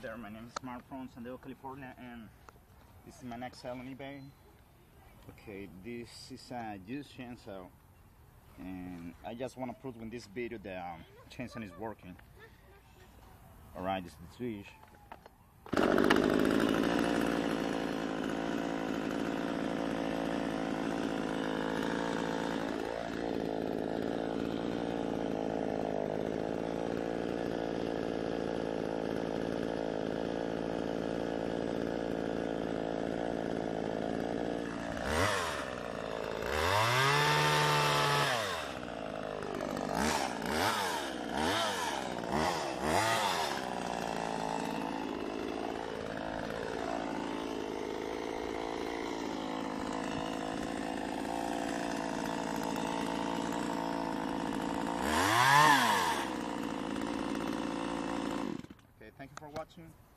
there, my name is Mark from San Diego, California, and this is my next sale on eBay. Okay, this is a used chainsaw, and I just want to prove in this video that um, chainsaw is working. Alright, this is the switch. For watching.